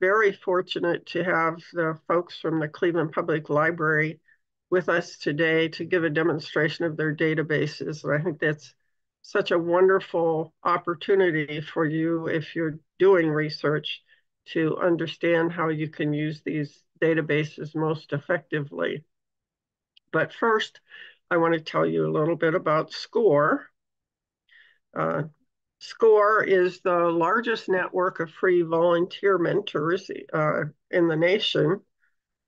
very fortunate to have the folks from the Cleveland Public Library with us today to give a demonstration of their databases. And I think that's such a wonderful opportunity for you if you're doing research to understand how you can use these databases most effectively. But first, I want to tell you a little bit about SCORE. Uh, SCORE is the largest network of free volunteer mentors uh, in the nation.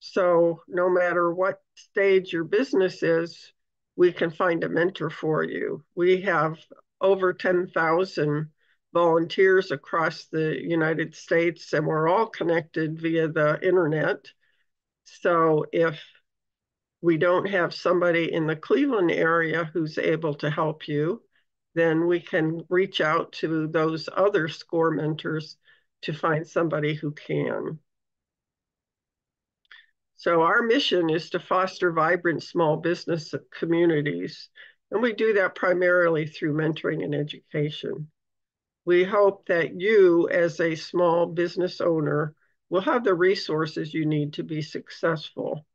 So no matter what stage your business is, we can find a mentor for you. We have over 10,000 volunteers across the United States, and we're all connected via the internet. So if we don't have somebody in the Cleveland area who's able to help you, then we can reach out to those other SCORE mentors to find somebody who can. So our mission is to foster vibrant small business communities, and we do that primarily through mentoring and education. We hope that you, as a small business owner, will have the resources you need to be successful.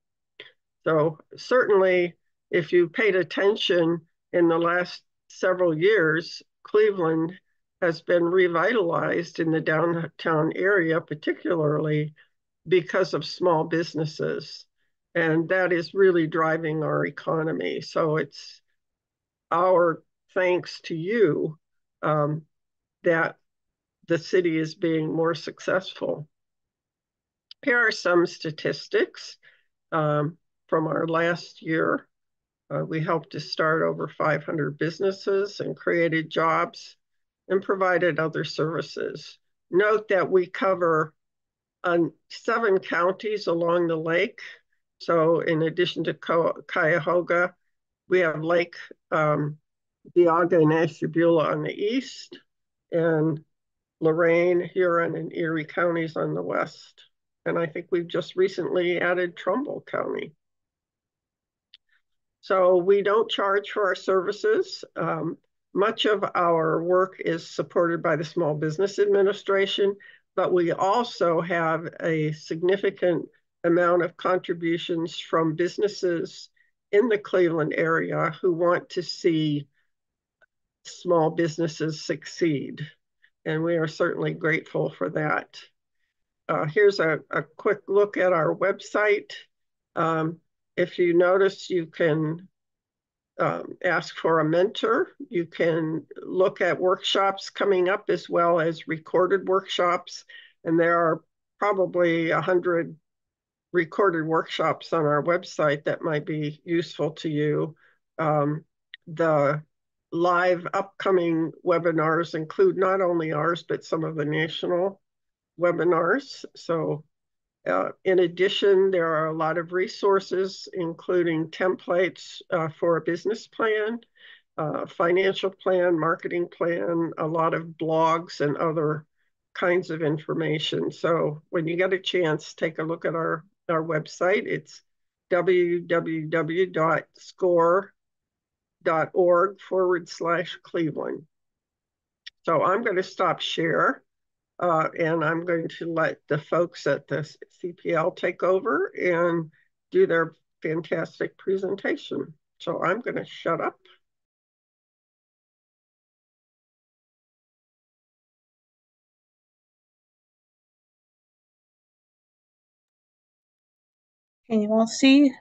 So certainly, if you paid attention in the last several years, Cleveland has been revitalized in the downtown area, particularly because of small businesses. And that is really driving our economy. So it's our thanks to you um, that the city is being more successful. Here are some statistics um, from our last year. Uh, we helped to start over 500 businesses and created jobs and provided other services. Note that we cover on seven counties along the lake. So in addition to Cuyahoga, we have Lake um, Geauga and Ashtabula on the east, and Lorain, Huron, and Erie counties on the west. And I think we've just recently added Trumbull County. So we don't charge for our services. Um, much of our work is supported by the Small Business Administration, but we also have a significant amount of contributions from businesses in the Cleveland area who want to see small businesses succeed. And we are certainly grateful for that. Uh, here's a, a, quick look at our website. Um, if you notice, you can um, ask for a mentor. You can look at workshops coming up as well as recorded workshops. And there are probably a hundred recorded workshops on our website that might be useful to you. Um, the live upcoming webinars include not only ours, but some of the national webinars. So uh, in addition, there are a lot of resources, including templates uh, for a business plan, uh, financial plan, marketing plan, a lot of blogs and other kinds of information. So when you get a chance, take a look at our, our website. It's www.score.org forward slash Cleveland. So I'm going to stop share. Uh, and I'm going to let the folks at the CPL take over and do their fantastic presentation. So I'm going to shut up. Can you all see?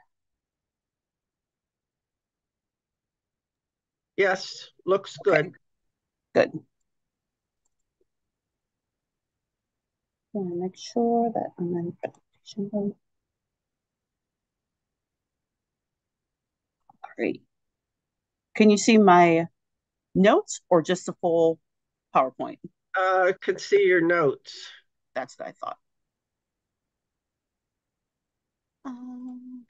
Yes, looks good. Good. Want to make sure that I'm in presentation mode. Great. Can you see my notes or just the full PowerPoint? Uh, I could see your notes. That's what I thought. Um,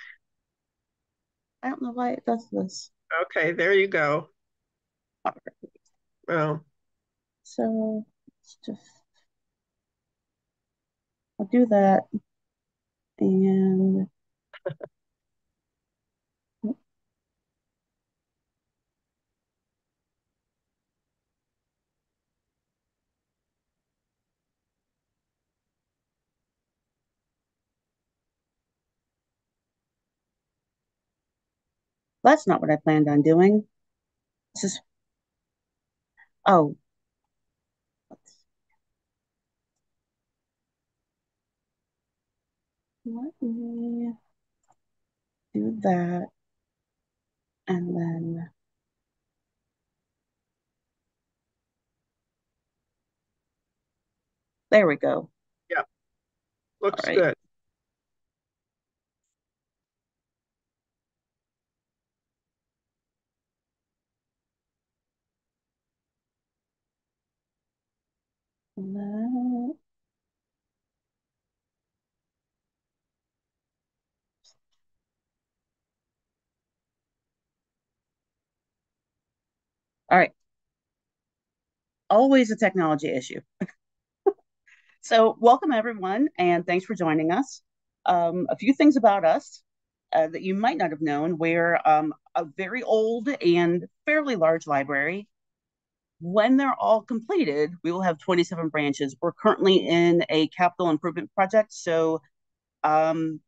I don't know why it does this. Okay, there you go. All right. Well, so let's just I'll do that. And that's not what I planned on doing. This is, oh, Let me do that. And then there we go. Yeah. Looks right. good. No. All right. Always a technology issue. so welcome everyone, and thanks for joining us. Um, a few things about us uh, that you might not have known. We're um, a very old and fairly large library. When they're all completed, we will have 27 branches. We're currently in a capital improvement project, so um,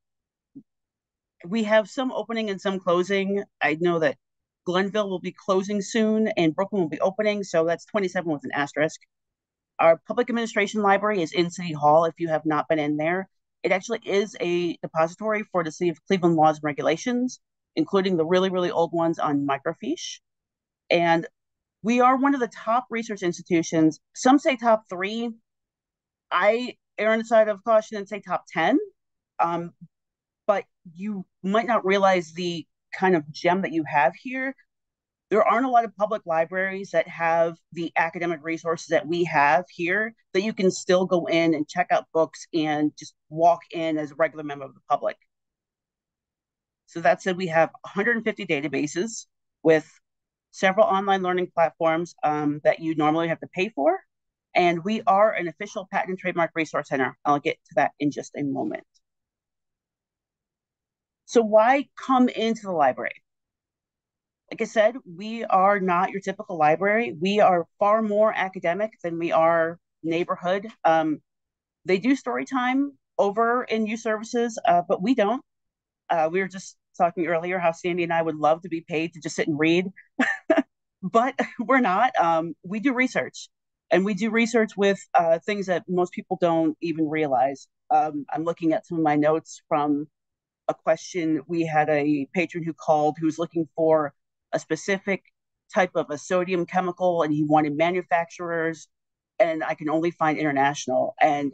we have some opening and some closing. I know that Glenville will be closing soon and Brooklyn will be opening. So that's 27 with an asterisk. Our public administration library is in City Hall if you have not been in there. It actually is a depository for the City of Cleveland laws and regulations, including the really, really old ones on microfiche. And we are one of the top research institutions. Some say top three. I err on the side of caution and say top 10. Um, but you might not realize the kind of gem that you have here, there aren't a lot of public libraries that have the academic resources that we have here that you can still go in and check out books and just walk in as a regular member of the public. So that said, we have 150 databases with several online learning platforms um, that you normally have to pay for. And we are an official patent and trademark resource center. I'll get to that in just a moment. So why come into the library? Like I said, we are not your typical library. We are far more academic than we are neighborhood. Um, they do story time over in youth services, uh, but we don't. Uh, we were just talking earlier how Sandy and I would love to be paid to just sit and read, but we're not. Um, we do research, and we do research with uh, things that most people don't even realize. Um, I'm looking at some of my notes from a question. We had a patron who called who was looking for a specific type of a sodium chemical and he wanted manufacturers and I can only find international. And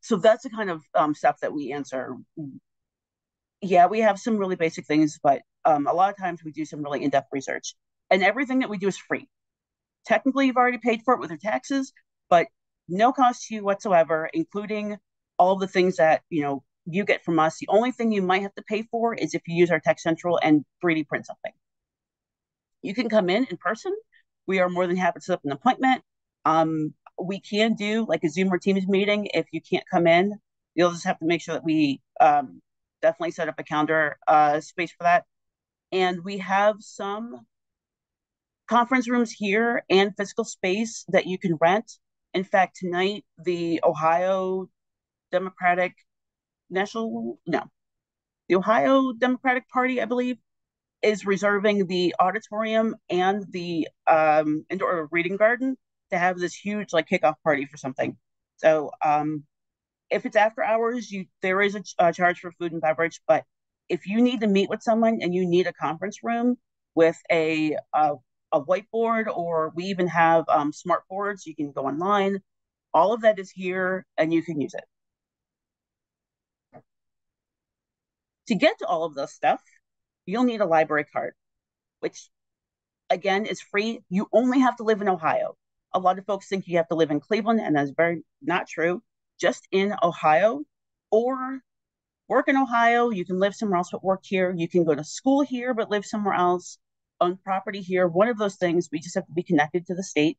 so that's the kind of um, stuff that we answer. Yeah, we have some really basic things, but um, a lot of times we do some really in-depth research. And everything that we do is free. Technically, you've already paid for it with your taxes, but no cost to you whatsoever, including all the things that you know you get from us. The only thing you might have to pay for is if you use our Tech Central and 3D print something. You can come in in person. We are more than happy to set up an appointment. Um, we can do like a Zoom or Teams meeting if you can't come in. You'll just have to make sure that we um, definitely set up a calendar uh, space for that. And we have some conference rooms here and physical space that you can rent. In fact, tonight, the Ohio Democratic National, no, the Ohio Democratic Party, I believe, is reserving the auditorium and the um, indoor reading garden to have this huge like kickoff party for something. So um, if it's after hours, you there is a, a charge for food and beverage, but if you need to meet with someone and you need a conference room with a a, a whiteboard, or we even have um, smart boards, you can go online. All of that is here, and you can use it. To get to all of this stuff, you'll need a library card, which again is free. You only have to live in Ohio. A lot of folks think you have to live in Cleveland, and that's very not true. Just in Ohio or work in Ohio. You can live somewhere else but work here. You can go to school here but live somewhere else, own property here. One of those things, we just have to be connected to the state.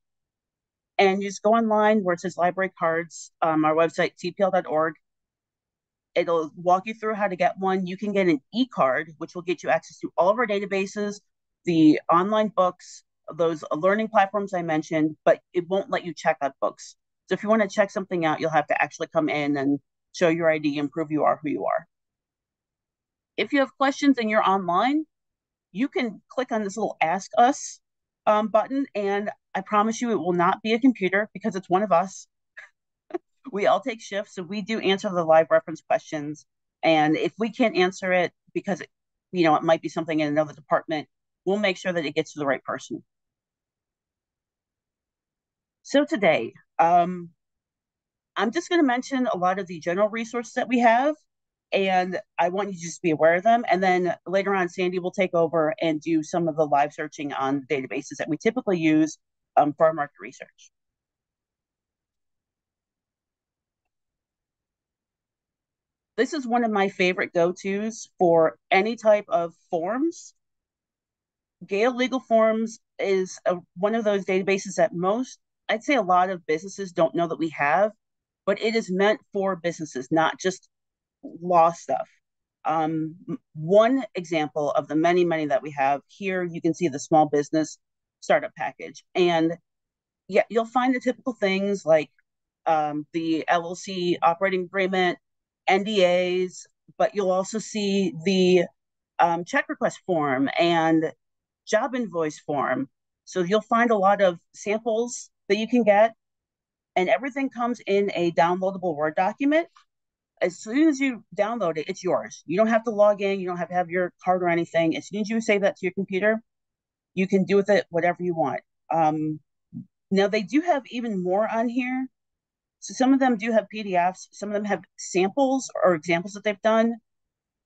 And you just go online where it says library cards, um, our website, cpl.org, It'll walk you through how to get one. You can get an e-card, which will get you access to all of our databases, the online books, those learning platforms I mentioned, but it won't let you check out books. So if you want to check something out, you'll have to actually come in and show your ID and prove you are who you are. If you have questions and you're online, you can click on this little Ask Us um, button, and I promise you it will not be a computer because it's one of us. We all take shifts, so we do answer the live reference questions. And if we can't answer it because you know it might be something in another department, we'll make sure that it gets to the right person. So today, um, I'm just going to mention a lot of the general resources that we have, and I want you to just be aware of them. And then later on, Sandy will take over and do some of the live searching on databases that we typically use um, for our market research. This is one of my favorite go-tos for any type of forms. Gale Legal Forms is a, one of those databases that most, I'd say a lot of businesses don't know that we have, but it is meant for businesses, not just law stuff. Um, one example of the many, many that we have here, you can see the small business startup package. And yeah, you'll find the typical things like um, the LLC operating agreement, NDAs, but you'll also see the um, check request form and job invoice form. So you'll find a lot of samples that you can get, and everything comes in a downloadable Word document. As soon as you download it, it's yours. You don't have to log in, you don't have to have your card or anything. As soon as you save that to your computer, you can do with it whatever you want. Um, now, they do have even more on here so some of them do have PDFs, some of them have samples or examples that they've done.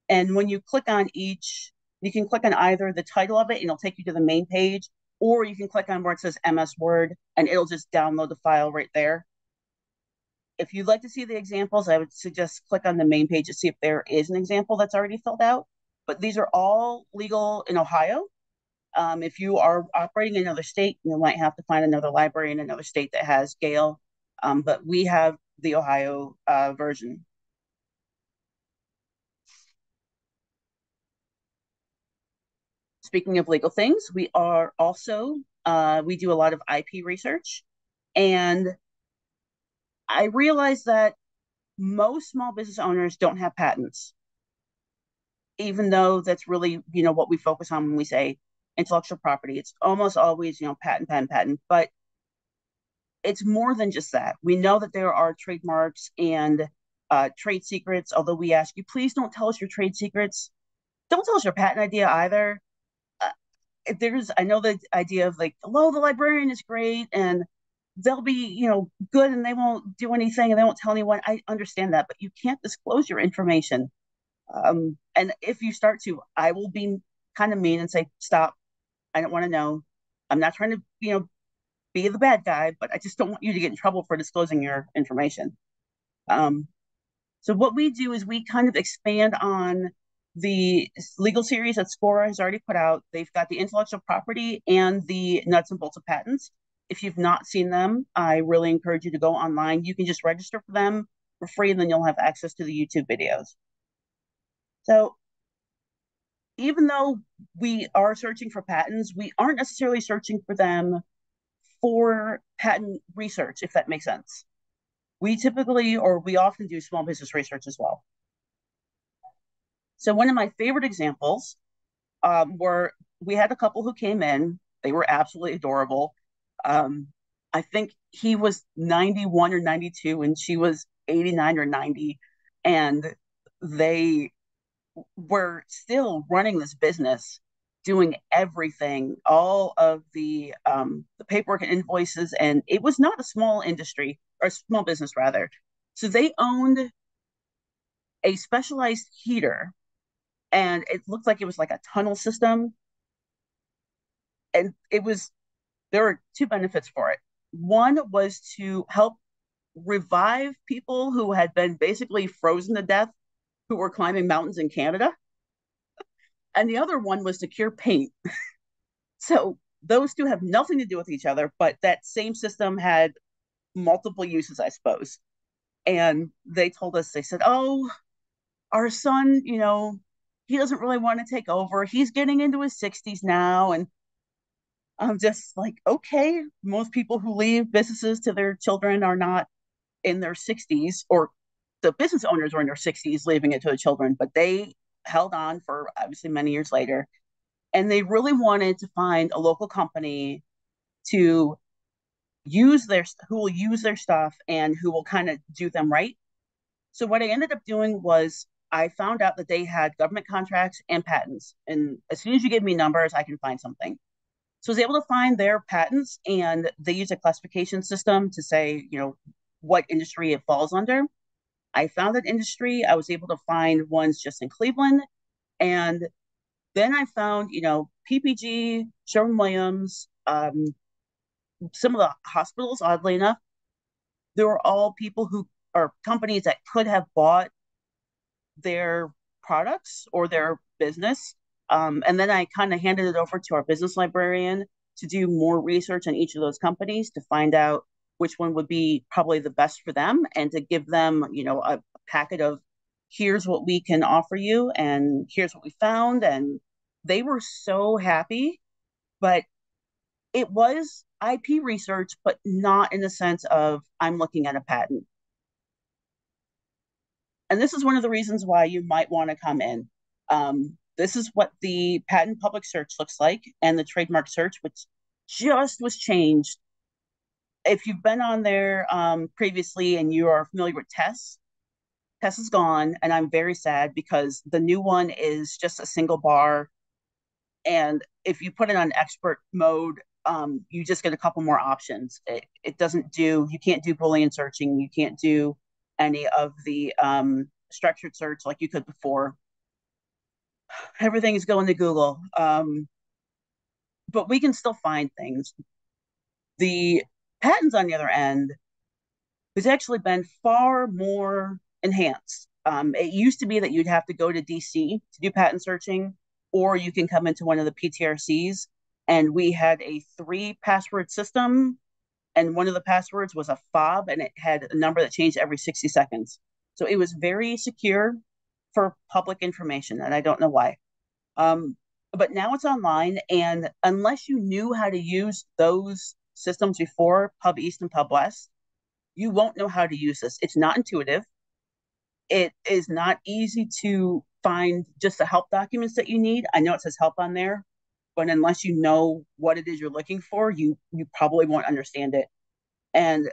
And when you click on each, you can click on either the title of it and it'll take you to the main page, or you can click on where it says MS Word and it'll just download the file right there. If you'd like to see the examples, I would suggest click on the main page to see if there is an example that's already filled out. But these are all legal in Ohio. Um, if you are operating in another state, you might have to find another library in another state that has Gale um, but we have the Ohio uh, version. Speaking of legal things, we are also, uh, we do a lot of IP research. And I realize that most small business owners don't have patents, even though that's really, you know, what we focus on when we say intellectual property. It's almost always, you know, patent, patent, patent. But it's more than just that. We know that there are trademarks and uh, trade secrets, although we ask you, please don't tell us your trade secrets. Don't tell us your patent idea either. Uh, there's, I know the idea of like, hello, the librarian is great and they'll be, you know, good and they won't do anything and they won't tell anyone. I understand that, but you can't disclose your information. Um, and if you start to, I will be kind of mean and say, stop. I don't want to know. I'm not trying to, you know, be the bad guy, but I just don't want you to get in trouble for disclosing your information. Um, so what we do is we kind of expand on the legal series that SCORE has already put out. They've got the intellectual property and the nuts and bolts of patents. If you've not seen them, I really encourage you to go online. You can just register for them for free, and then you'll have access to the YouTube videos. So even though we are searching for patents, we aren't necessarily searching for them for patent research, if that makes sense. We typically, or we often do small business research as well. So one of my favorite examples um, were we had a couple who came in. They were absolutely adorable. Um, I think he was 91 or 92 and she was 89 or 90. And they were still running this business doing everything, all of the um, the paperwork and invoices, and it was not a small industry or small business rather. So they owned a specialized heater, and it looked like it was like a tunnel system, and it was there were two benefits for it. One was to help revive people who had been basically frozen to death who were climbing mountains in Canada and the other one was to cure paint. so those two have nothing to do with each other, but that same system had multiple uses, I suppose. And they told us, they said, oh, our son, you know, he doesn't really want to take over. He's getting into his 60s now. And I'm just like, okay, most people who leave businesses to their children are not in their 60s, or the business owners are in their 60s leaving it to the children, but they held on for obviously many years later. And they really wanted to find a local company to use their who will use their stuff and who will kind of do them right. So what I ended up doing was I found out that they had government contracts and patents. And as soon as you give me numbers, I can find something. So I was able to find their patents and they use a classification system to say, you know, what industry it falls under. I found that industry. I was able to find ones just in Cleveland. And then I found, you know, PPG, Sherwin Williams, um, some of the hospitals, oddly enough, they were all people who are companies that could have bought their products or their business. Um, and then I kind of handed it over to our business librarian to do more research on each of those companies to find out which one would be probably the best for them and to give them, you know, a, packet of here's what we can offer you and here's what we found. And they were so happy. But it was IP research, but not in the sense of I'm looking at a patent. And this is one of the reasons why you might want to come in. Um, this is what the patent public search looks like and the trademark search, which just was changed if you've been on there um, previously and you are familiar with TESS, TESS is gone, and I'm very sad because the new one is just a single bar. And if you put it on expert mode, um, you just get a couple more options. It, it doesn't do, you can't do Boolean searching, you can't do any of the um, structured search like you could before. Everything is going to Google. Um, but we can still find things. The Patents, on the other end, has actually been far more enhanced. Um, it used to be that you'd have to go to DC to do patent searching, or you can come into one of the PTRCs. And we had a three password system, and one of the passwords was a fob, and it had a number that changed every 60 seconds. So it was very secure for public information, and I don't know why. Um, but now it's online, and unless you knew how to use those systems before, PubEAST and PubWEST, you won't know how to use this. It's not intuitive. It is not easy to find just the help documents that you need. I know it says help on there, but unless you know what it is you're looking for, you you probably won't understand it. And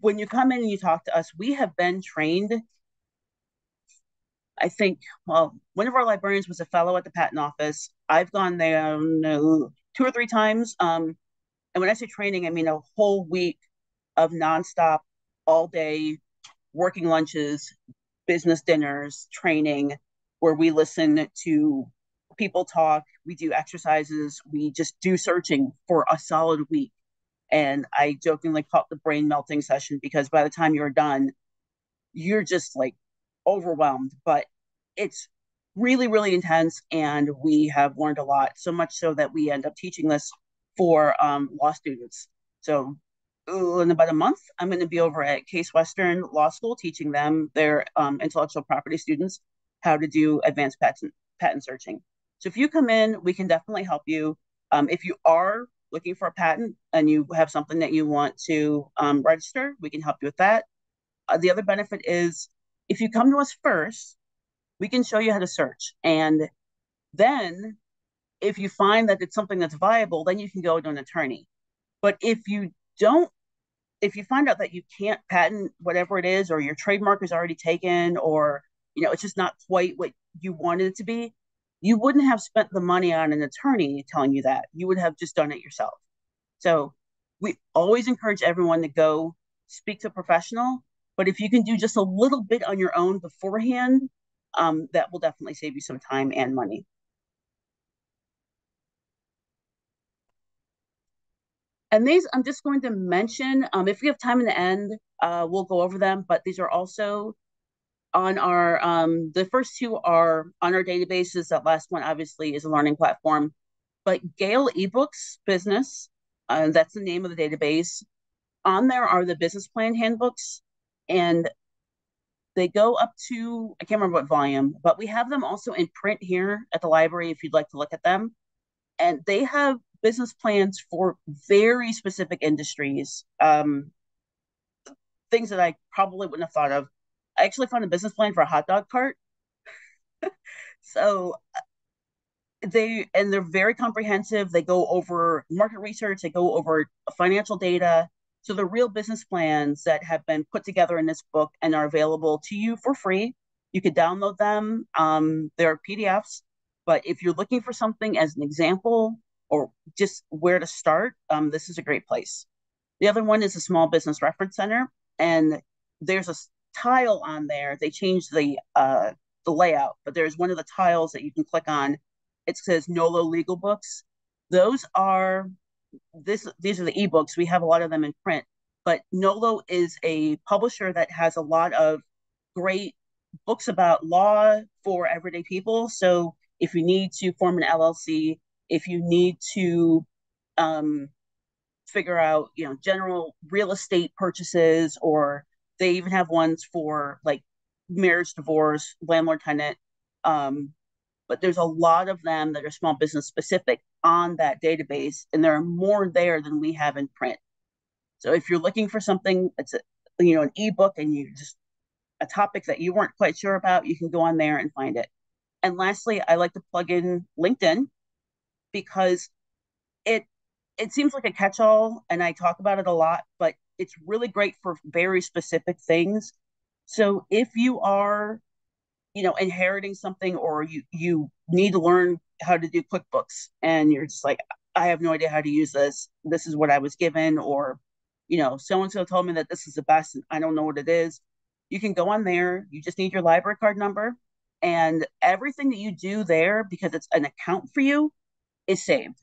when you come in and you talk to us, we have been trained. I think, well, one of our librarians was a fellow at the patent office. I've gone there no, two or three times. Um, and when I say training, I mean a whole week of nonstop, all day, working lunches, business dinners, training, where we listen to people talk, we do exercises, we just do searching for a solid week. And I jokingly call it the brain melting session because by the time you're done, you're just like overwhelmed. But it's really, really intense. And we have learned a lot, so much so that we end up teaching this for um, law students. So in about a month, I'm going to be over at Case Western Law School teaching them, their um, intellectual property students, how to do advanced patent, patent searching. So if you come in, we can definitely help you. Um, if you are looking for a patent and you have something that you want to um, register, we can help you with that. Uh, the other benefit is if you come to us first, we can show you how to search. And then if you find that it's something that's viable, then you can go to an attorney. But if you don't, if you find out that you can't patent whatever it is, or your trademark is already taken, or you know it's just not quite what you wanted it to be, you wouldn't have spent the money on an attorney telling you that. You would have just done it yourself. So we always encourage everyone to go speak to a professional. But if you can do just a little bit on your own beforehand, um, that will definitely save you some time and money. And these I'm just going to mention, um, if we have time in the end, uh, we'll go over them, but these are also on our, um, the first two are on our databases. That last one obviously is a learning platform, but Gale eBooks Business, uh, that's the name of the database. On there are the business plan handbooks and they go up to, I can't remember what volume, but we have them also in print here at the library if you'd like to look at them. And they have business plans for very specific industries, um, things that I probably wouldn't have thought of. I actually found a business plan for a hot dog cart. so they and they're very comprehensive. They go over market research, they go over financial data. So the real business plans that have been put together in this book and are available to you for free. You could download them. Um, they're PDFs, but if you're looking for something as an example or just where to start, um, this is a great place. The other one is a small business reference center, and there's a tile on there. They changed the uh, the layout, but there's one of the tiles that you can click on. It says NOLO legal books. Those are this. These are the ebooks. We have a lot of them in print, but NOLO is a publisher that has a lot of great books about law for everyday people. So if you need to form an LLC, if you need to um, figure out, you know, general real estate purchases, or they even have ones for like marriage, divorce, landlord tenant. Um, but there's a lot of them that are small business specific on that database, and there are more there than we have in print. So if you're looking for something that's a, you know an ebook and you just a topic that you weren't quite sure about, you can go on there and find it. And lastly, I like to plug in LinkedIn because it it seems like a catch-all and I talk about it a lot, but it's really great for very specific things. So if you are, you know, inheriting something or you you need to learn how to do QuickBooks and you're just like, I have no idea how to use this. This is what I was given, or you know, so and so told me that this is the best and I don't know what it is. You can go on there. You just need your library card number and everything that you do there because it's an account for you is saved.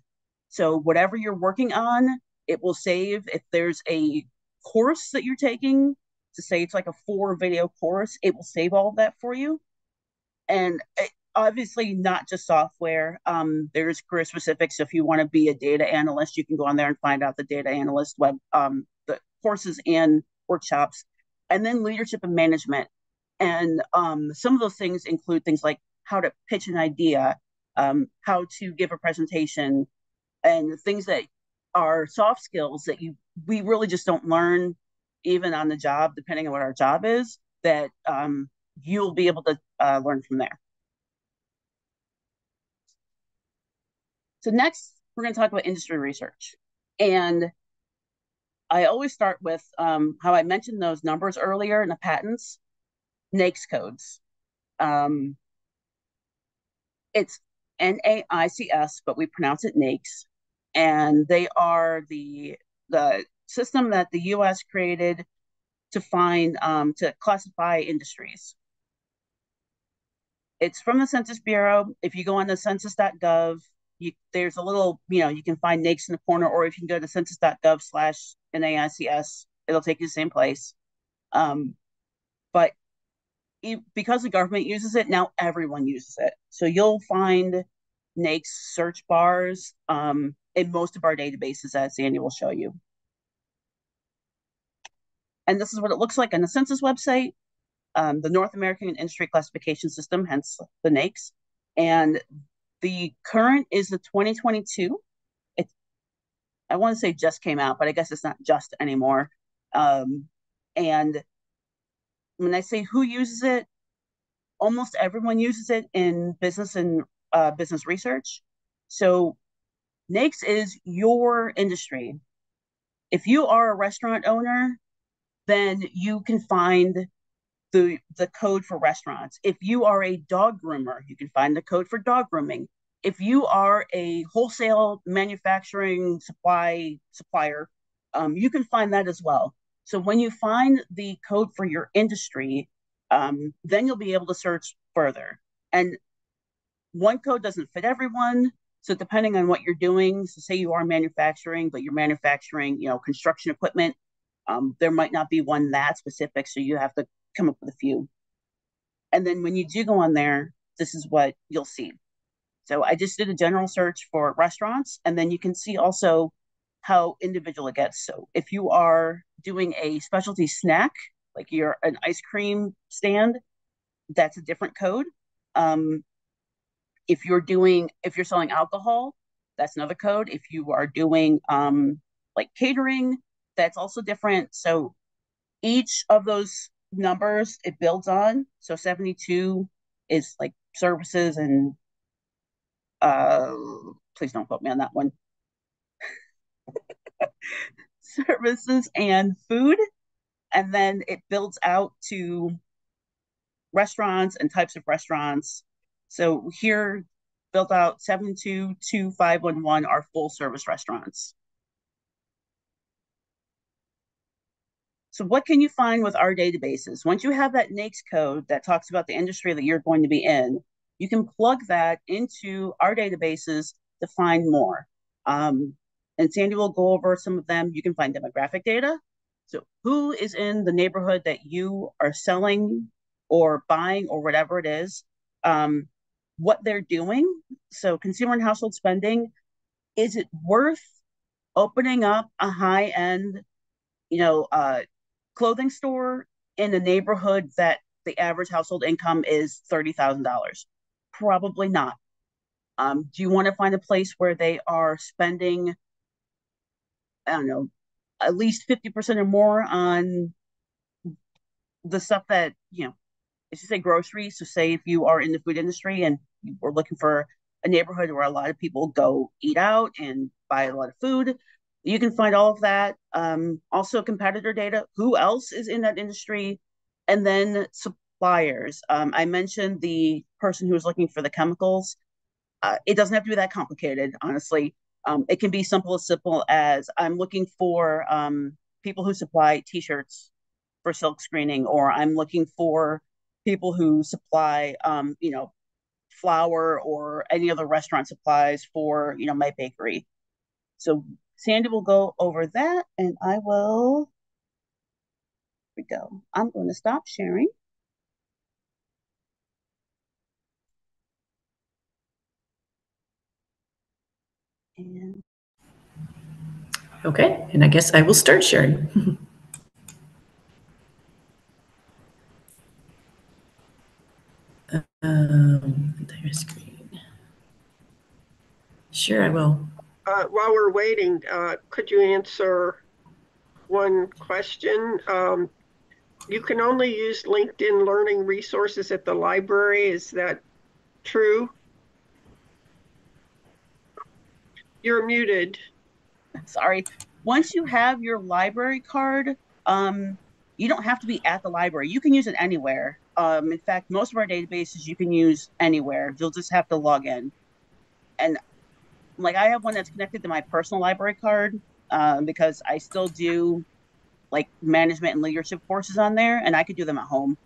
So whatever you're working on it will save if there's a course that you're taking to say it's like a four video course it will save all of that for you. And it, obviously not just software um, there's career specifics. If you want to be a data analyst you can go on there and find out the data analyst web um, the courses and workshops and then leadership and management. And um, some of those things include things like how to pitch an idea, um, how to give a presentation, and things that are soft skills that you we really just don't learn even on the job, depending on what our job is, that um, you'll be able to uh, learn from there. So next, we're going to talk about industry research. And I always start with um, how I mentioned those numbers earlier in the patents. NAICS codes. Um, it's NAICS, but we pronounce it NAICS, and they are the the system that the U.S. created to find um, to classify industries. It's from the Census Bureau. If you go on the census.gov, you, there's a little, you know, you can find NAICS in the corner, or if you can go to census.gov slash NAICS, it'll take you to the same place. Um, but because the government uses it now everyone uses it. So you'll find NAICS search bars um, in most of our databases as sandy will show you. And this is what it looks like on the census website um, the north american industry classification system hence the NAICS and the current is the 2022 it i want to say just came out but i guess it's not just anymore. Um, and when I say who uses it, almost everyone uses it in business and uh, business research. So NAICS is your industry. If you are a restaurant owner, then you can find the the code for restaurants. If you are a dog groomer, you can find the code for dog grooming. If you are a wholesale manufacturing supply supplier, um, you can find that as well. So when you find the code for your industry, um, then you'll be able to search further. And one code doesn't fit everyone. So depending on what you're doing, so say you are manufacturing, but you're manufacturing, you know, construction equipment, um, there might not be one that specific. So you have to come up with a few. And then when you do go on there, this is what you'll see. So I just did a general search for restaurants, and then you can see also how individual it gets. So if you are doing a specialty snack, like you're an ice cream stand, that's a different code. Um, if you're doing, if you're selling alcohol, that's another code. If you are doing um, like catering, that's also different. So each of those numbers it builds on. So 72 is like services and uh, please don't quote me on that one. services and food. And then it builds out to restaurants and types of restaurants. So here, built out 722511 are full service restaurants. So what can you find with our databases? Once you have that NAICS code that talks about the industry that you're going to be in, you can plug that into our databases to find more. Um, and Sandy will go over some of them. You can find demographic data. So who is in the neighborhood that you are selling or buying or whatever it is, um, what they're doing. So consumer and household spending, is it worth opening up a high end, you know, uh, clothing store in a neighborhood that the average household income is $30,000? Probably not. Um, do you want to find a place where they are spending I don't know, at least 50% or more on the stuff that, you know, if you say groceries, so say if you are in the food industry and we're looking for a neighborhood where a lot of people go eat out and buy a lot of food, you can find all of that. Um, also, competitor data, who else is in that industry, and then suppliers. Um, I mentioned the person who was looking for the chemicals. Uh, it doesn't have to be that complicated, honestly. Um, it can be simple as simple as I'm looking for um, people who supply T-shirts for silk screening, or I'm looking for people who supply, um, you know, flour or any other restaurant supplies for, you know, my bakery. So Sandy will go over that, and I will. Here we go. I'm going to stop sharing. And Okay, and I guess I will start sharing. um, entire screen. Sure, I will. Uh, while we're waiting, uh, could you answer one question? Um, you can only use LinkedIn learning resources at the library. Is that true? You're muted. Sorry. Once you have your library card, um, you don't have to be at the library. You can use it anywhere. Um, in fact, most of our databases you can use anywhere. You'll just have to log in. And like I have one that's connected to my personal library card um, because I still do like management and leadership courses on there, and I could do them at home.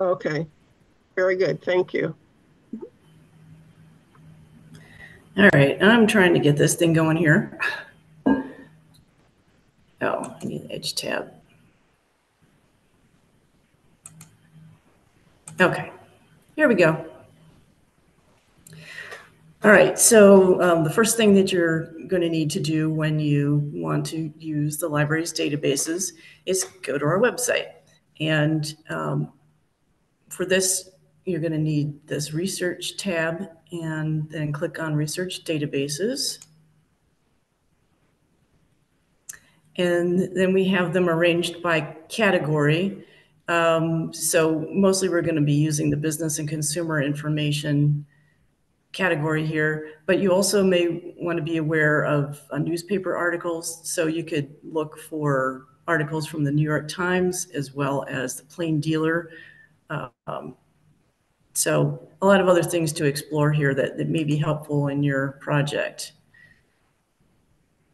Okay, very good. Thank you. All right, I'm trying to get this thing going here. Oh, I need the edge tab. Okay, here we go. All right, so um, the first thing that you're going to need to do when you want to use the library's databases is go to our website. And um, for this, you're going to need this research tab and then click on research databases. And then we have them arranged by category. Um, so mostly we're going to be using the business and consumer information category here, but you also may want to be aware of uh, newspaper articles. So you could look for articles from the New York Times as well as the Plain Dealer. Um, so a lot of other things to explore here that, that may be helpful in your project.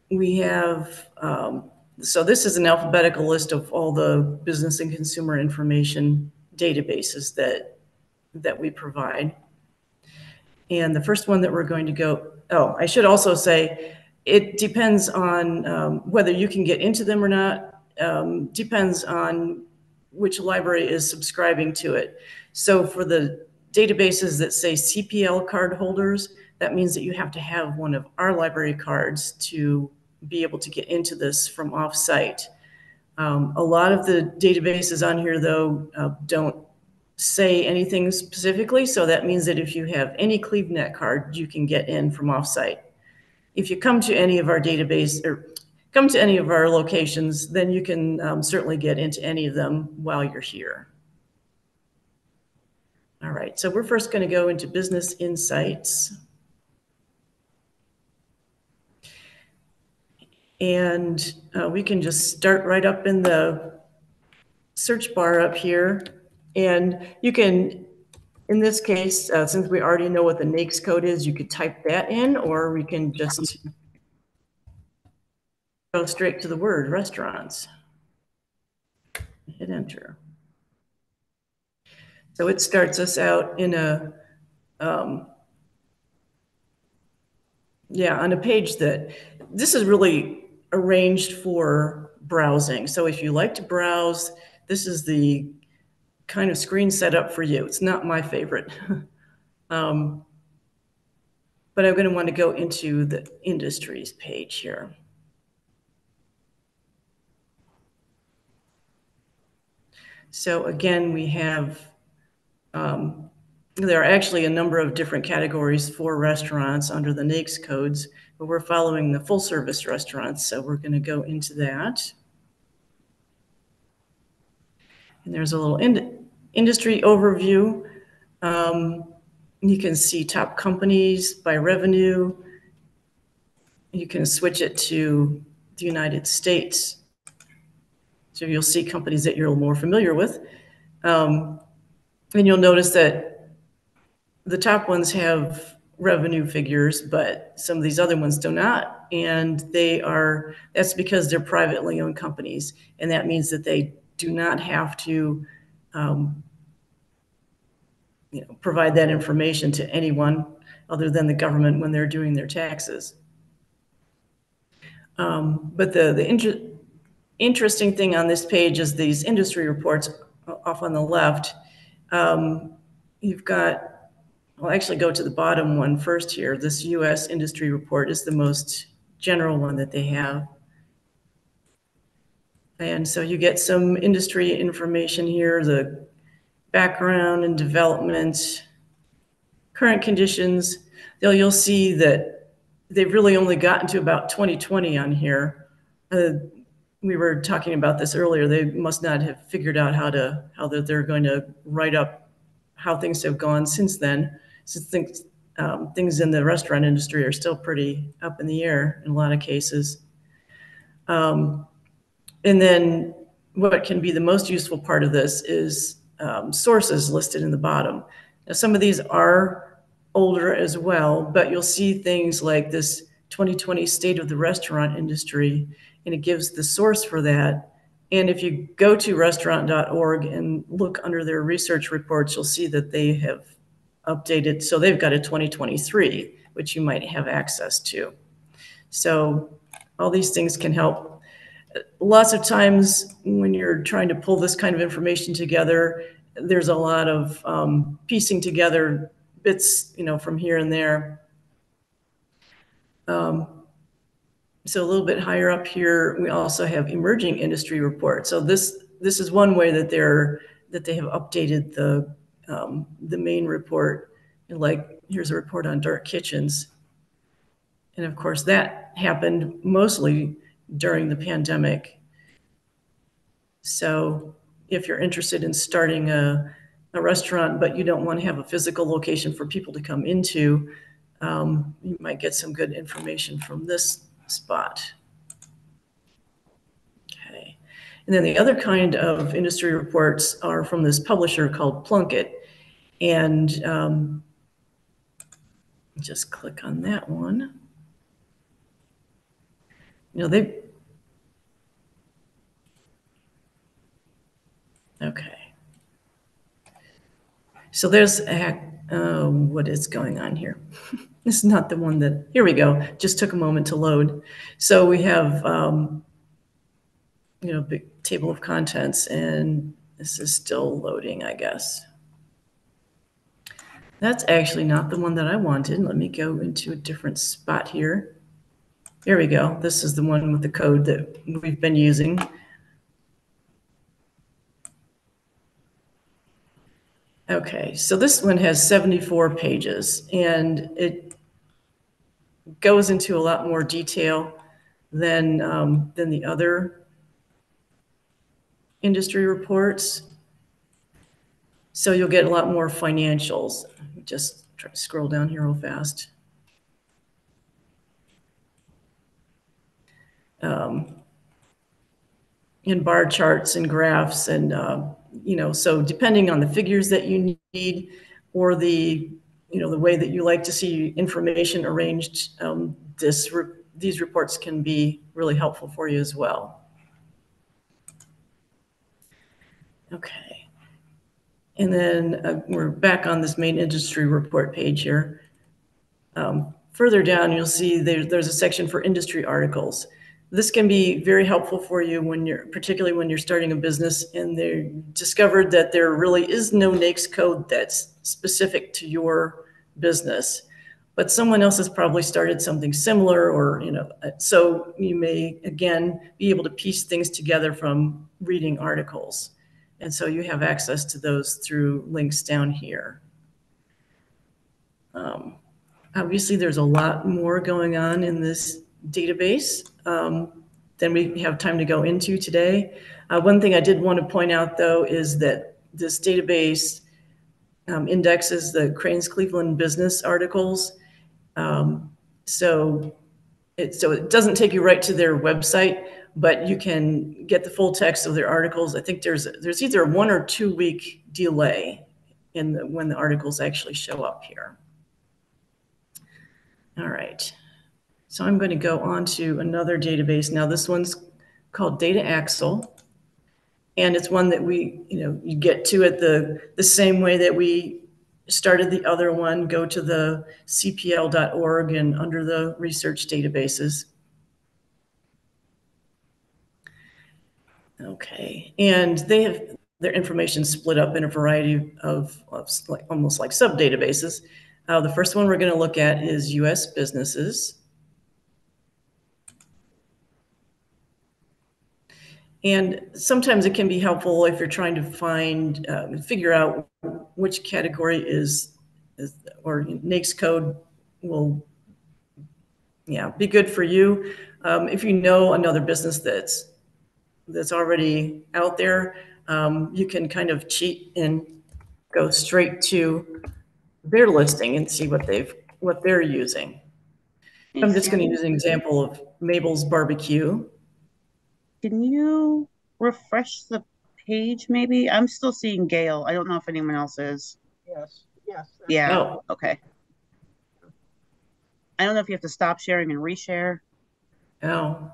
We have, um, so this is an alphabetical list of all the business and consumer information databases that, that we provide. And the first one that we're going to go, oh, I should also say, it depends on um, whether you can get into them or not, um, depends on which library is subscribing to it. So for the databases that say CPL card holders, that means that you have to have one of our library cards to be able to get into this from offsite. Um, a lot of the databases on here, though, uh, don't say anything specifically. So that means that if you have any CleveNet card, you can get in from offsite. If you come to any of our database or come to any of our locations, then you can um, certainly get into any of them while you're here. All right, so we're first going to go into business insights. And uh, we can just start right up in the search bar up here. And you can, in this case, uh, since we already know what the NAICS code is, you could type that in, or we can just go straight to the word restaurants. Hit enter. So it starts us out in a, um, yeah, on a page that, this is really arranged for browsing. So if you like to browse, this is the kind of screen set up for you. It's not my favorite. um, but I'm going to want to go into the industries page here. So again, we have, um, there are actually a number of different categories for restaurants under the NAICS codes, but we're following the full service restaurants, so we're going to go into that. And there's a little in industry overview. Um, you can see top companies by revenue. You can switch it to the United States. So you'll see companies that you're more familiar with. Um, and you'll notice that the top ones have revenue figures, but some of these other ones do not. And they are, that's because they're privately owned companies. And that means that they do not have to um, you know, provide that information to anyone other than the government when they're doing their taxes. Um, but the, the inter interesting thing on this page is these industry reports off on the left. Um, you've got, I'll actually go to the bottom one first here. This US industry report is the most general one that they have. And so you get some industry information here, the background and development, current conditions. They'll, you'll see that they've really only gotten to about 2020 on here. Uh, we were talking about this earlier. They must not have figured out how to how that they're going to write up how things have gone since then. Since things um, things in the restaurant industry are still pretty up in the air in a lot of cases. Um, and then what can be the most useful part of this is um, sources listed in the bottom. Now, some of these are older as well, but you'll see things like this 2020 State of the Restaurant Industry and it gives the source for that. And if you go to restaurant.org and look under their research reports, you'll see that they have updated. So they've got a 2023, which you might have access to. So all these things can help. Lots of times when you're trying to pull this kind of information together, there's a lot of um, piecing together bits, you know, from here and there. Um, so a little bit higher up here, we also have emerging industry reports. So this this is one way that they're that they have updated the um, the main report. Like here's a report on dark kitchens, and of course that happened mostly during the pandemic. So if you're interested in starting a, a restaurant, but you don't want to have a physical location for people to come into, um, you might get some good information from this spot. Okay. And then the other kind of industry reports are from this publisher called Plunkett. And um, just click on that one. You know, they, okay. So there's, a, uh, what is going on here? This is not the one that, here we go, just took a moment to load. So we have, um, you know, big table of contents and this is still loading, I guess. That's actually not the one that I wanted. Let me go into a different spot here. Here we go. This is the one with the code that we've been using. Okay, so this one has 74 pages and it goes into a lot more detail than, um, than the other industry reports. So you'll get a lot more financials. Just try to scroll down here real fast. Um, in bar charts and graphs and, uh, you know, so depending on the figures that you need or the, you know, the way that you like to see information arranged, um, this, re- these reports can be really helpful for you as well. Okay. And then uh, we're back on this main industry report page here. Um, Further down, you'll see there, there's a section for industry articles. This can be very helpful for you when you're, particularly when you're starting a business and they discovered that there really is no NAICS code that's specific to your business. But someone else has probably started something similar or, you know, uh, so you may, again, be able to piece things together from reading articles. And so you have access to those through links down here. Um, Obviously, there's a lot more going on in this database um, than we have time to go into today. Uh, One thing I did want to point out, though, is that this database um, indexes the Crain's Cleveland business articles. Um, So it, so it doesn't take you right to their website, but you can get the full text of their articles. I think there's, there's either a one or two week delay in the, when the articles actually show up here. All right. So I'm going to go on to another database. Now this one's called Data Axle. And it's one that we, you know, you get to it the, the same way that we started the other one, go to the cpl.org and under the research databases. Okay, and they have their information split up in a variety of, of like, almost like sub databases. Uh, the first one we're going to look at is US businesses. And sometimes it can be helpful if you're trying to find, um, figure out which category is, is or NAICS code will, yeah, be good for you. Um, if you know another business that's that's already out there, um, you can kind of cheat and go straight to their listing and see what they've what they're using. I'm just going to use an example of Mabel's Barbecue. Can you refresh the page maybe? I'm still seeing Gale. I don't know if anyone else is. Yes, yes. Yeah, Oh, okay. I don't know if you have to stop sharing and reshare. oh.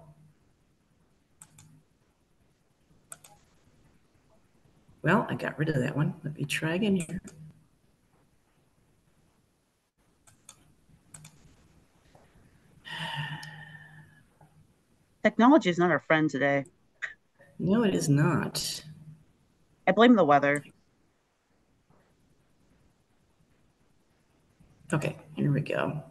Well, I got rid of that one. Let me try again here. Technology is not our friend today. No, it is not. I blame the weather. Okay, here we go.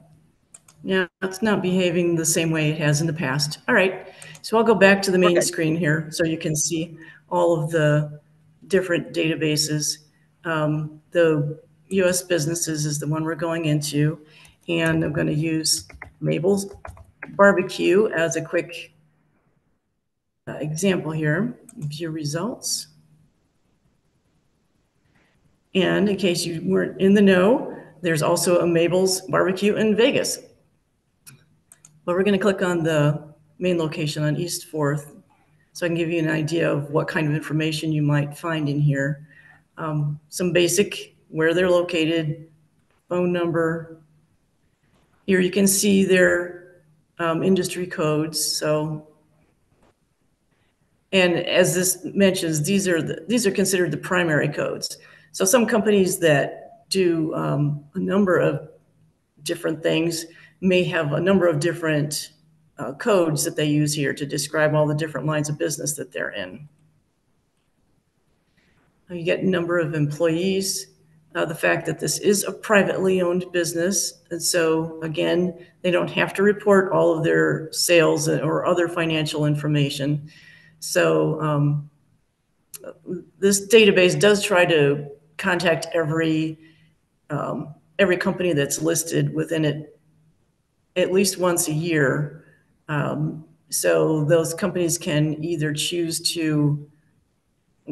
Yeah, it's not behaving the same way it has in the past. All right, so I'll go back to the main screen here so you can see all of the different databases. Um, The US businesses is the one we're going into, and I'm going to use Mabel's Barbecue as a quick example here. View results. And in case you weren't in the know, there's also a Mabel's Barbecue in Vegas. But we're going to click on the main location on East Fourth, so I can give you an idea of what kind of information you might find in here. Um, some basic, where they're located, phone number. Here you can see their um, industry codes. So, and as this mentions, these are the, these are considered the primary codes. So some companies that do um, a number of different things may have a number of different uh, codes that they use here to describe all the different lines of business that they're in. You get number of employees, uh, the fact that this is a privately owned business. And so again, they don't have to report all of their sales or other financial information. So um, this database does try to contact every um, every company that's listed within it at least once a year. Um, so those companies can either choose to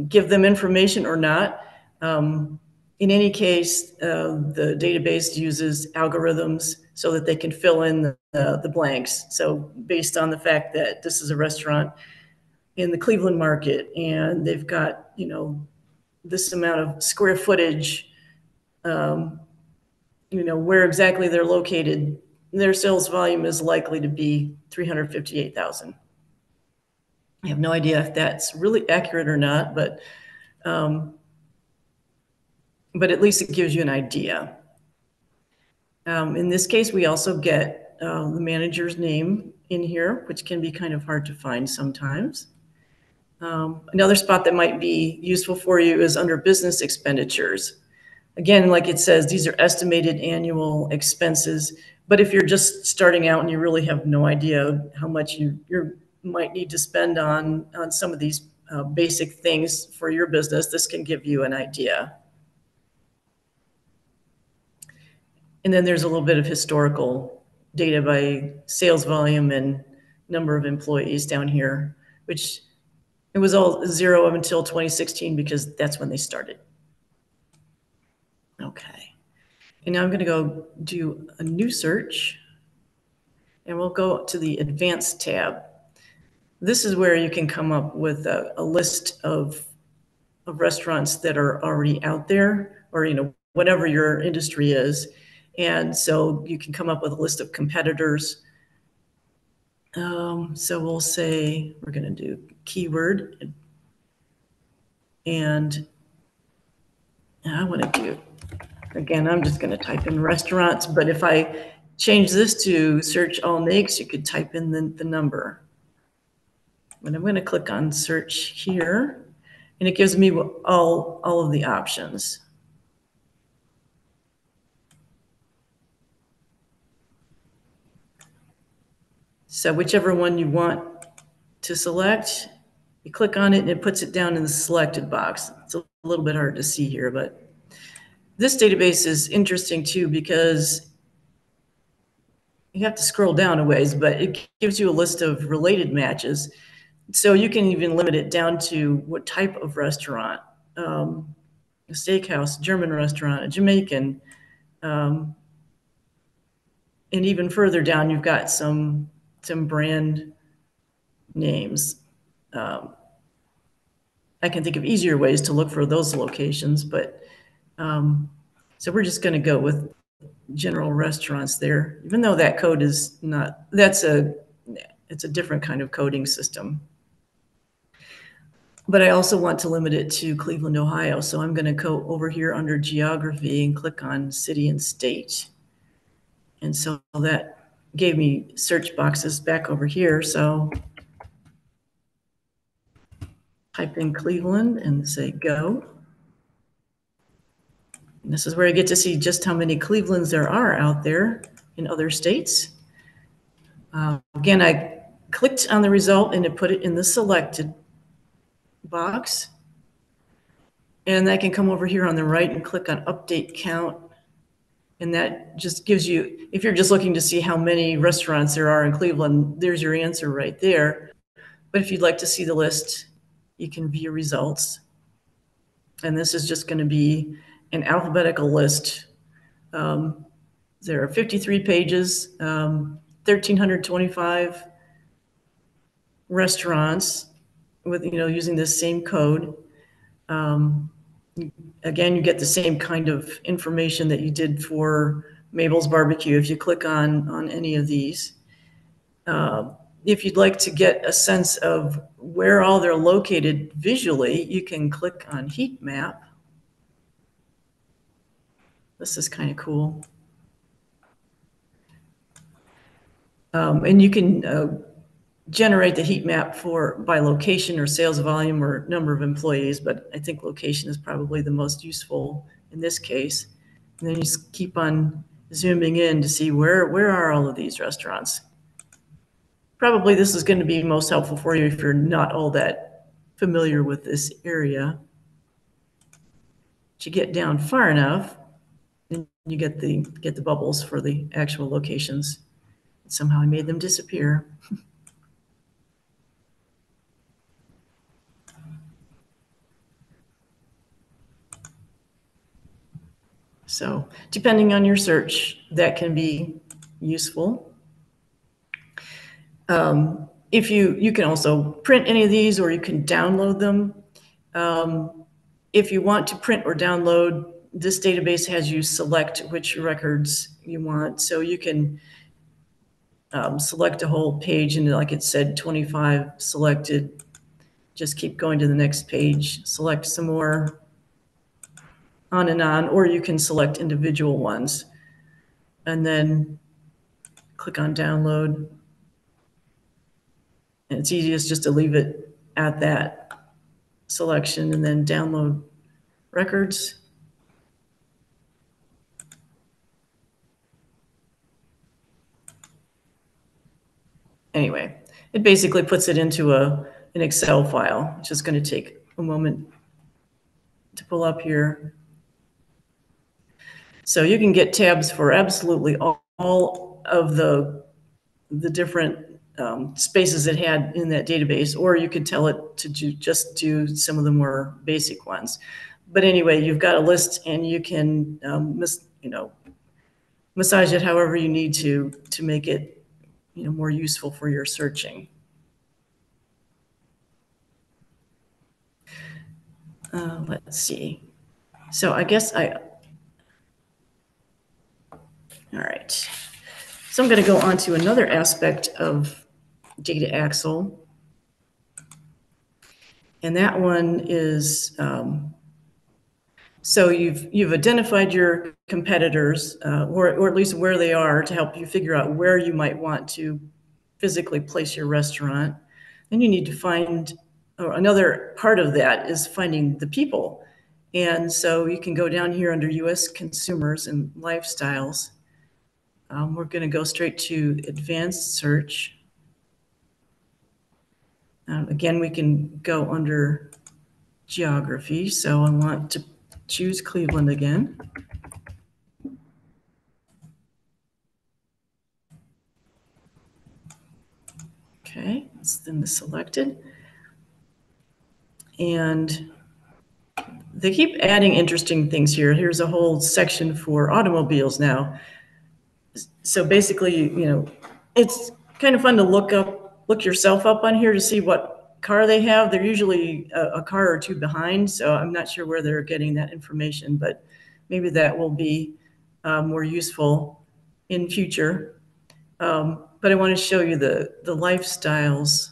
give them information or not. Um, in any case, uh, the database uses algorithms so that they can fill in the, the, the blanks. So based on the fact that this is a restaurant in the Cleveland market and they've got, you know, this amount of square footage, um, you know, where exactly they're located, their sales volume is likely to be 358,000. I have no idea if that's really accurate or not, but um, but at least it gives you an idea. Um, in this case, we also get uh, the manager's name in here, which can be kind of hard to find sometimes. Um, another spot that might be useful for you is under business expenditures. Again, like it says, these are estimated annual expenses. But if you're just starting out and you really have no idea how much you you might need to spend on on some of these uh, basic things for your business, this can give you an idea. And then there's a little bit of historical data by sales volume and number of employees down here, which it was all zero up until 2016 because that's when they started. Okay. And now I'm going to go do a new search and we'll go to the advanced tab. This is where you can come up with a, a list of, of restaurants that are already out there or, you know, whatever your industry is and so you can come up with a list of competitors. Um, so we'll say we're going to do keyword. And I want to do, again, I'm just going to type in restaurants, but if I change this to search all NAICS, you could type in the, the number. And I'm going to click on search here, and it gives me all, all of the options. So whichever one you want to select, you click on it and it puts it down in the selected box. It's a little bit hard to see here, but this database is interesting too because you have to scroll down a ways, but it gives you a list of related matches. So you can even limit it down to what type of restaurant, um, a steakhouse, German restaurant, a Jamaican, um, and even further down, you've got some some brand names. Um, I can think of easier ways to look for those locations, but um, so we're just going to go with general restaurants there, even though that code is not, that's a, it's a different kind of coding system. But I also want to limit it to Cleveland, Ohio. So I'm going to go over here under geography and click on city and state. And so that gave me search boxes back over here, so type in Cleveland and say go. And this is where I get to see just how many Clevelands there are out there in other states. Uh, again, I clicked on the result and it put it in the selected box. And I can come over here on the right and click on update count and that just gives you, if you're just looking to see how many restaurants there are in Cleveland, there's your answer right there. But if you'd like to see the list, you can view results. And this is just going to be an alphabetical list. Um, there are 53 pages, um, 1,325 restaurants with, you know, using this same code. Um, again, you get the same kind of information that you did for Mabel's Barbecue if you click on, on any of these. Uh, if you'd like to get a sense of where all they're located visually, you can click on heat map. This is kind of cool. Um, and you can uh, generate the heat map for by location or sales volume or number of employees, but I think location is probably the most useful in this case. And then you just keep on zooming in to see where where are all of these restaurants. Probably this is going to be most helpful for you if you're not all that familiar with this area. You get down far enough, and you get the get the bubbles for the actual locations. Somehow I made them disappear. So depending on your search, that can be useful. Um, if you, you can also print any of these or you can download them. Um, if you want to print or download, this database has you select which records you want. So you can um, select a whole page and like it said, 25 selected. Just keep going to the next page, select some more, on and on, or you can select individual ones. And then click on download. And it's easiest just to leave it at that selection and then download records. Anyway, it basically puts it into a, an Excel file, which is going to take a moment to pull up here. So you can get tabs for absolutely all, all of the, the different um, spaces it had in that database, or you could tell it to do, just do some of the more basic ones. But anyway, you've got a list and you can, um, mis, you know, massage it however you need to, to make it, you know, more useful for your searching. Uh, let's see. So I guess I, all right. So I'm going to go on to another aspect of Data Axle. And that one is, um, so you've, you've identified your competitors, uh, or, or at least where they are to help you figure out where you might want to physically place your restaurant. Then you need to find, or another part of that is finding the people. And so you can go down here under US consumers and lifestyles um, we're going to go straight to advanced search. Um, again, we can go under geography. So I want to choose Cleveland again. Okay, it's then the selected. And they keep adding interesting things here. Here's a whole section for automobiles now so basically, you know, it's kind of fun to look up, look yourself up on here to see what car they have. They're usually a, a car or two behind, so I'm not sure where they're getting that information, but maybe that will be uh, more useful in future. Um, but I want to show you the, the lifestyles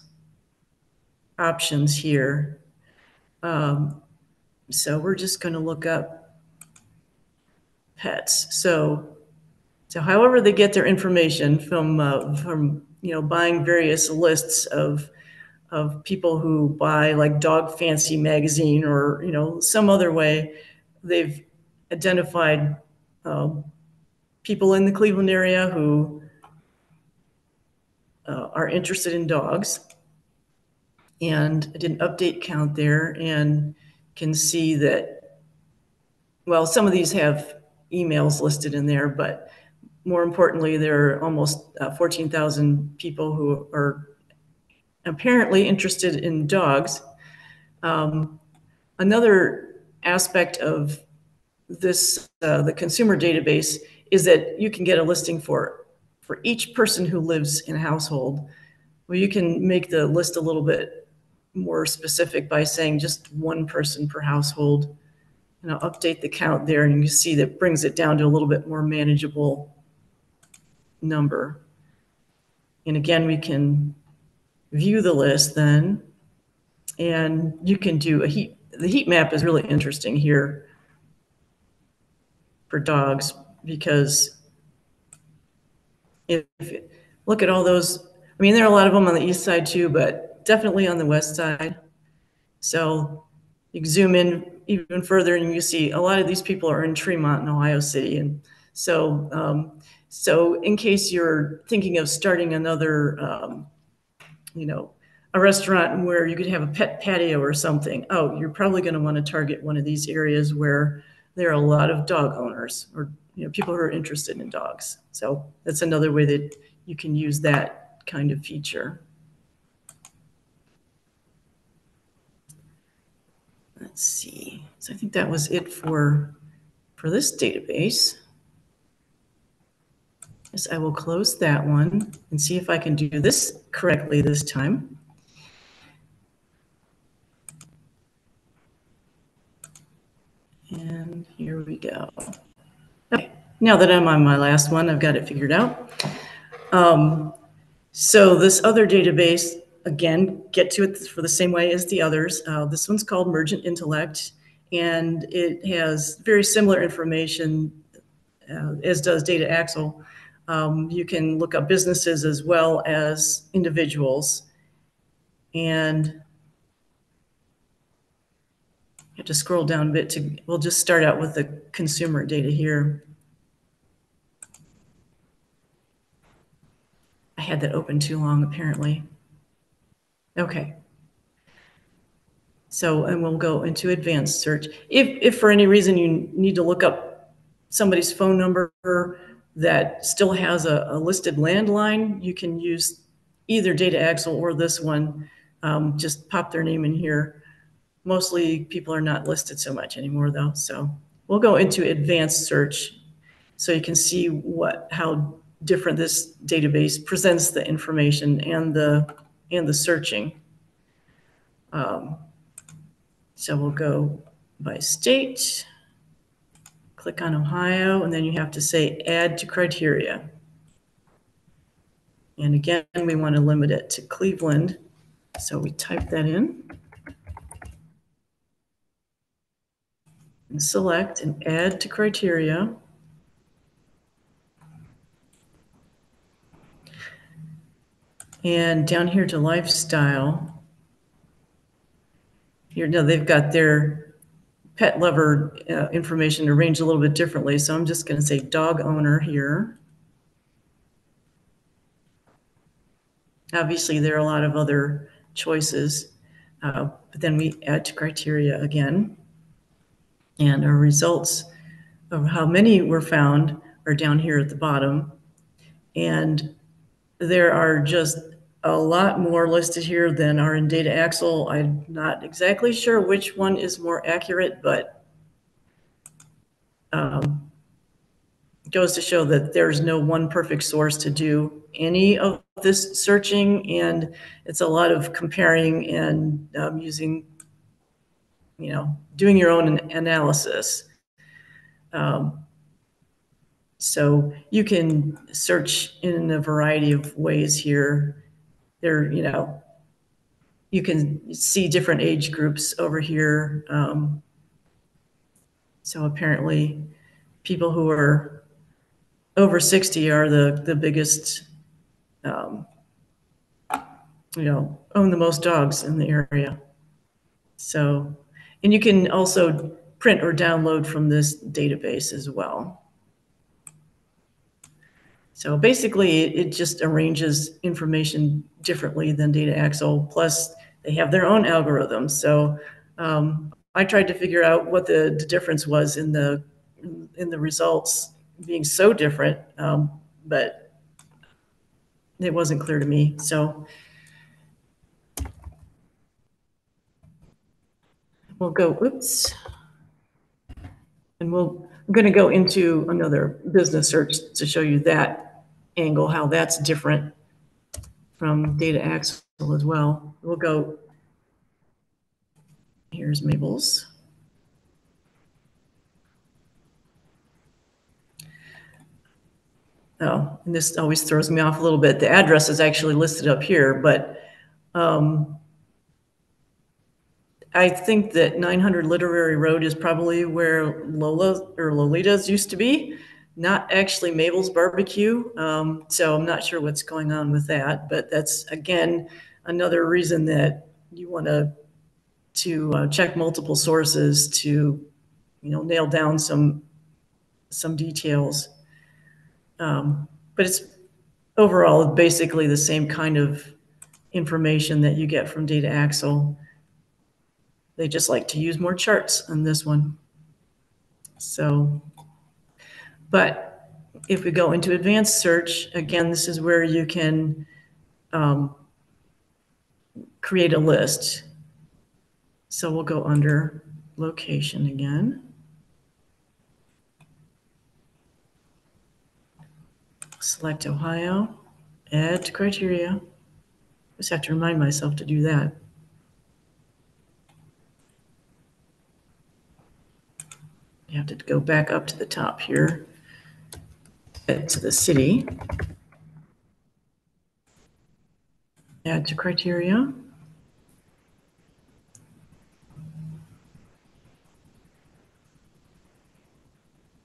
options here. Um, so we're just going to look up pets. So so however they get their information from, uh, from, you know, buying various lists of, of people who buy like Dog Fancy magazine or, you know, some other way, they've identified um, people in the Cleveland area who uh, are interested in dogs. And I did an update count there and can see that, well, some of these have emails listed in there, but more importantly, there are almost uh, 14,000 people who are apparently interested in dogs. Um, another aspect of this, uh, the consumer database, is that you can get a listing for for each person who lives in a household. Well, you can make the list a little bit more specific by saying just one person per household. And I'll update the count there, and you see that brings it down to a little bit more manageable number. And again, we can view the list then, and you can do a heat. The heat map is really interesting here for dogs because if, look at all those, I mean, there are a lot of them on the east side too, but definitely on the west side. So you zoom in even further and you see a lot of these people are in Tremont and Ohio City. And so um, so in case you're thinking of starting another, um, you know, a restaurant where you could have a pet patio or something, oh, you're probably going to want to target one of these areas where there are a lot of dog owners or you know people who are interested in dogs. So that's another way that you can use that kind of feature. Let's see. So I think that was it for for this database is I will close that one and see if I can do this correctly this time. And here we go. Okay, now that I'm on my last one, I've got it figured out. Um, so this other database, again, get to it for the same way as the others. Uh, this one's called Mergent Intellect, and it has very similar information uh, as does Data Axle. Um, you can look up businesses as well as individuals. And you have to scroll down a bit to, we'll just start out with the consumer data here. I had that open too long, apparently. Okay. So, and we'll go into advanced search. If, if for any reason you need to look up somebody's phone number that still has a, a listed landline, you can use either Data Axle or this one. Um, just pop their name in here. Mostly people are not listed so much anymore though. So we'll go into advanced search so you can see what, how different this database presents the information and the, and the searching. Um, so we'll go by state, click on Ohio, and then you have to say add to criteria. And again, we want to limit it to Cleveland. So we type that in. And select and add to criteria. And down here to lifestyle, here, now they've got their pet lover uh, information arranged a little bit differently. So I'm just going to say dog owner here. Obviously, there are a lot of other choices, uh, but then we add to criteria again. And our results of how many were found are down here at the bottom. And there are just a lot more listed here than are in Data Axle. I'm not exactly sure which one is more accurate, but um, goes to show that there's no one perfect source to do any of this searching, and it's a lot of comparing and um, using, you know, doing your own analysis. Um, so you can search in a variety of ways here there, you know, you can see different age groups over here. Um, so apparently, people who are over 60 are the, the biggest, um, you know, own the most dogs in the area. So, and you can also print or download from this database as well. So basically, it just arranges information differently than Data Axle. Plus, they have their own algorithms. So um, I tried to figure out what the, difference was in the in the results being so different, um, but it wasn't clear to me. So we'll go. Oops, and we'll. I'm going to go into another business search to show you that angle, how that's different from Data Axle as well. We'll go, here's Mabel's. Oh, and this always throws me off a little bit. The address is actually listed up here, but um, I think that 900 Literary Road is probably where Lola or Lolita's used to be not actually Mabel's barbecue. Um, so I'm not sure what's going on with that, but that's again another reason that you want to to uh, check multiple sources to you know nail down some some details. Um, but it's overall basically the same kind of information that you get from Data Axle. They just like to use more charts on this one. So, but if we go into advanced search, again, this is where you can um, create a list. So we'll go under location again. Select Ohio, add to criteria. Just have to remind myself to do that. You have to go back up to the top here, get to the city. Add to criteria.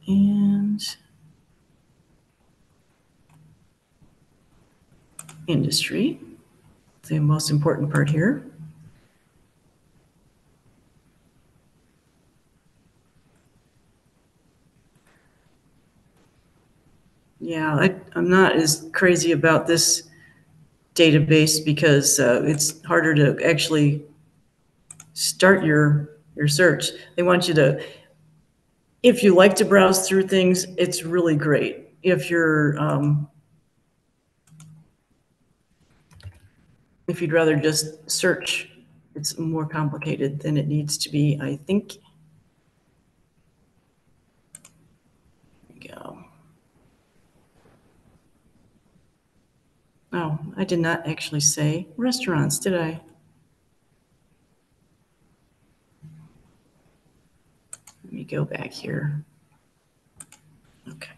And industry, the most important part here. Yeah, I, I'm not as crazy about this database because uh, it's harder to actually start your your search. They want you to, if you like to browse through things, it's really great. If you're, um, if you'd rather just search, it's more complicated than it needs to be, I think. There go. Oh, I did not actually say restaurants, did I? Let me go back here. Okay.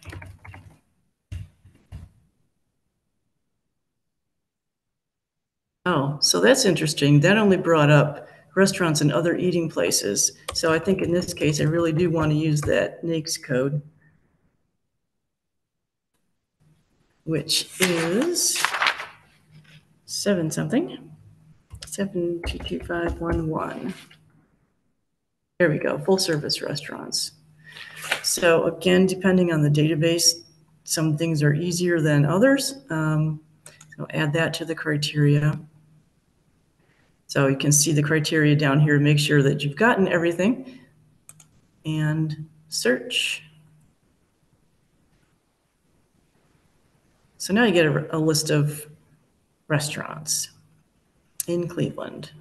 Oh, so that's interesting. That only brought up restaurants and other eating places. So I think in this case, I really do want to use that NAICS code, which is seven something, seven two two five one one. There we go, full service restaurants. So again, depending on the database, some things are easier than others. Um, so add that to the criteria. So you can see the criteria down here, make sure that you've gotten everything and search. So now you get a, a list of restaurants in Cleveland.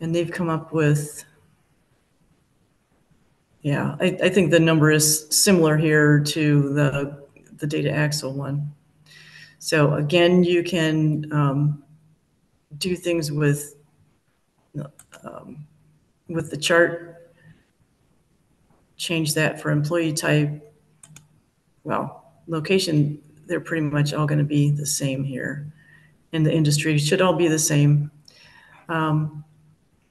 And they've come up with, yeah, I, I think the number is similar here to the, the Data Axle one. So again, you can um, do things with, um, with the chart, change that for employee type. Well, location, they're pretty much all going to be the same here. in the industry should all be the same. Um,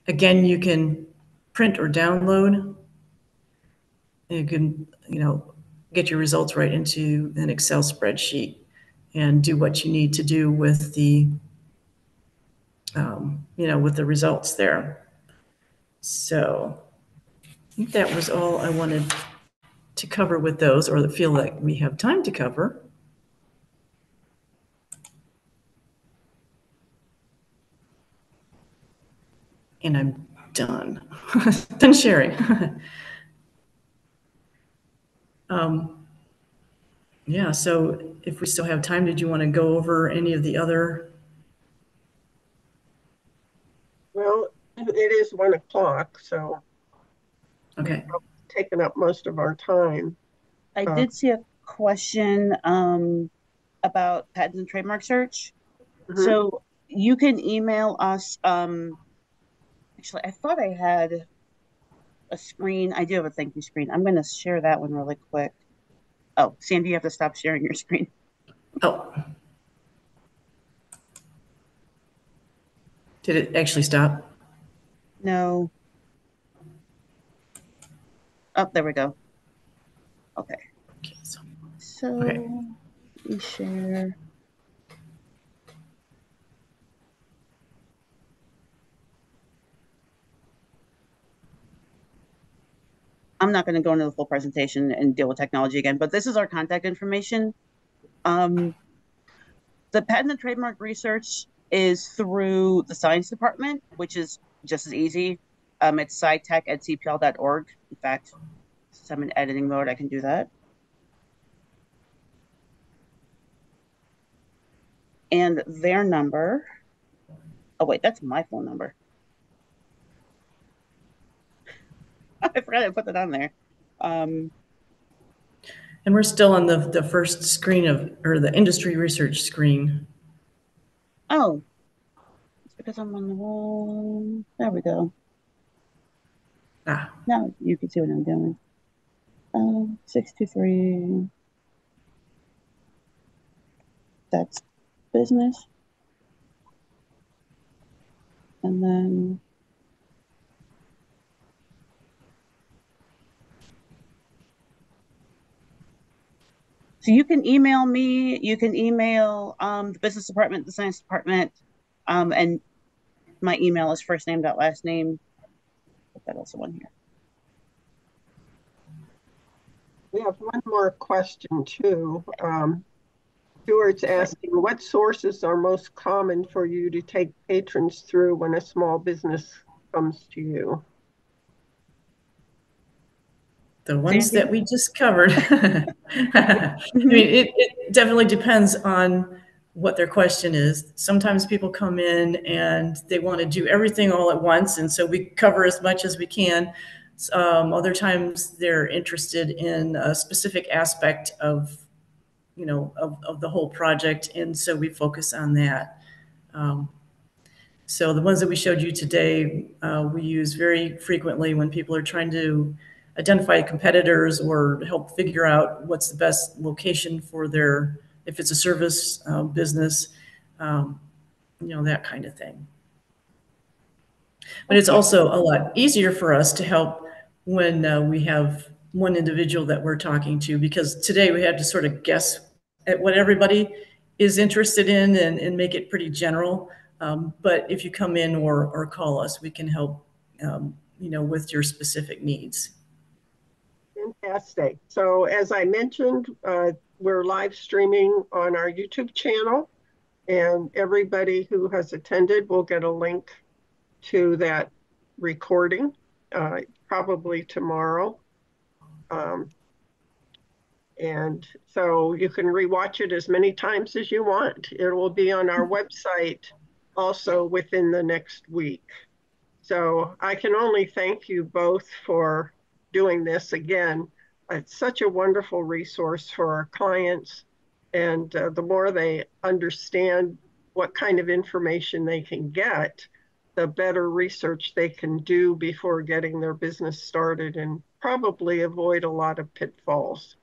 Again, you can print or download. You can, you know, get your results right into an Excel spreadsheet and do what you need to do with the, um, you know, with the results there. So I think that was all I wanted to cover with those, or that feel like we have time to cover. And I'm done, done sharing. um, yeah, so if we still have time, did you want to go over any of the other? Well, it is one o'clock, so Okay, taking up most of our time. I Uh, did see a question um, about patent and trademark search. Mhm. So you can email us. Um, actually, I thought I had a screen. I do have a thank you screen. I'm going to share that one really quick. Oh, Sandy, you have to stop sharing your screen. oh. Did it actually stop? No. Oh, there we go. Okay. Okay, so- So Okay. let me share. I'm not going to go into the full presentation and deal with technology again, but this is our contact information. Um, the patent and trademark research is through the science department, which is just as easy. Um, it's scitech at cpl.org. In fact, since I'm in editing mode, I can do that. And their number, oh wait, that's my phone number. I forgot I put that on there. Um, And we're still on the, the first screen of, or the industry research screen. Oh, it's because I'm on the wrong. There we go. Ah, Now you can see what I'm doing. Um, six two three. That's business. And then So you can email me, you can email um, the business department, the science department, um, and my email is first name dot last name. Put that also on here. We have one more question too. Um, Stuart's asking, what sources are most common for you to take patrons through when a small business comes to you? The ones that we just covered. I mean, it, it definitely depends on what their question is. Sometimes people come in and they want to do everything all at once, and so we cover as much as we can. Um, other times they're interested in a specific aspect of, you know, of, of the whole project, and so we focus on that. Um, so the ones that we showed you today, uh, we use very frequently when people are trying to identify competitors or help figure out what's the best location for their, if it's a service uh, business, um, you know, that kind of thing. But it's also a lot easier for us to help when uh, we have one individual that we're talking to because today we had to sort of guess at what everybody is interested in and, and make it pretty general. Um, but if you come in or, or call us, we can help, um, you know, with your specific needs. Fantastic. So as I mentioned, uh, we're live streaming on our YouTube channel and everybody who has attended will get a link to that recording, uh, probably tomorrow. Um, and so you can rewatch it as many times as you want. It will be on our website also within the next week. So I can only thank you both for doing this again. It's such a wonderful resource for our clients. And uh, the more they understand what kind of information they can get, the better research they can do before getting their business started and probably avoid a lot of pitfalls.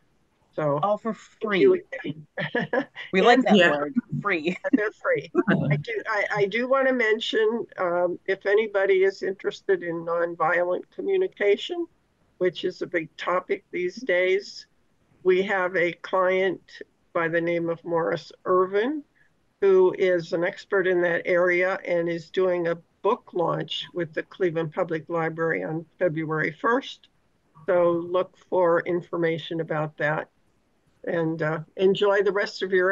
So All for free. We like that Yeah. word, free. They're free. I do, I, I do want to mention, um, if anybody is interested in nonviolent communication, which is a big topic these days, we have a client by the name of Morris Irvin, who is an expert in that area and is doing a book launch with the Cleveland Public Library on February 1st. So look for information about that and uh, enjoy the rest of your